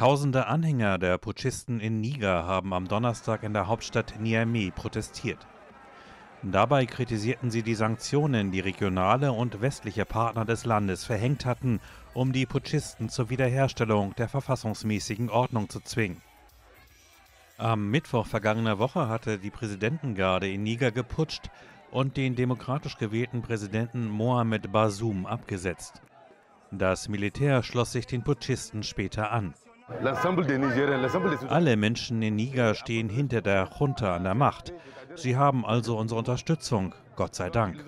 Tausende Anhänger der Putschisten in Niger haben am Donnerstag in der Hauptstadt Niamey protestiert. Dabei kritisierten sie die Sanktionen, die regionale und westliche Partner des Landes verhängt hatten, um die Putschisten zur Wiederherstellung der verfassungsmäßigen Ordnung zu zwingen. Am Mittwoch vergangener Woche hatte die Präsidentengarde in Niger geputscht und den demokratisch gewählten Präsidenten Mohamed Bazoum abgesetzt. Das Militär schloss sich den Putschisten später an. Alle Menschen in Niger stehen hinter der Junta an der Macht. Sie haben also unsere Unterstützung, Gott sei Dank.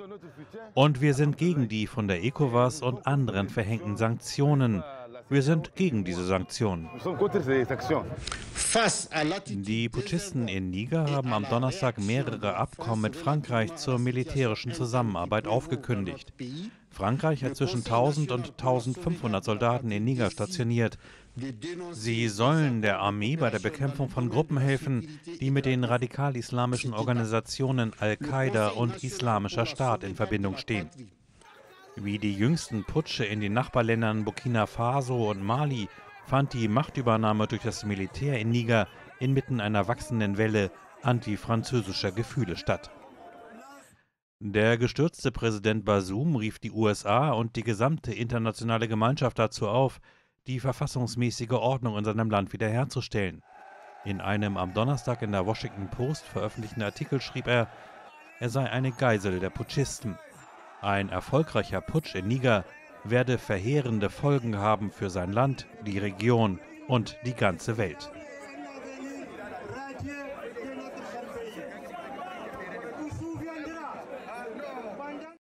Und wir sind gegen die von der ECOWAS und anderen verhängten Sanktionen. Wir sind gegen diese Sanktionen. Die Putschisten in Niger haben am Donnerstag mehrere Abkommen mit Frankreich zur militärischen Zusammenarbeit aufgekündigt. Frankreich hat zwischen 1000 und 1500 Soldaten in Niger stationiert. Sie sollen der Armee bei der Bekämpfung von Gruppen helfen, die mit den radikal-islamischen Organisationen Al-Qaida und Islamischer Staat in Verbindung stehen. Wie die jüngsten Putsche in den Nachbarländern Burkina Faso und Mali fand die Machtübernahme durch das Militär in Niger inmitten einer wachsenden Welle antifranzösischer Gefühle statt. Der gestürzte Präsident Basum rief die USA und die gesamte internationale Gemeinschaft dazu auf, die verfassungsmäßige Ordnung in seinem Land wiederherzustellen. In einem am Donnerstag in der Washington Post veröffentlichten Artikel schrieb er, er sei eine Geisel der Putschisten. Ein erfolgreicher Putsch in Niger werde verheerende Folgen haben für sein Land, die Region und die ganze Welt.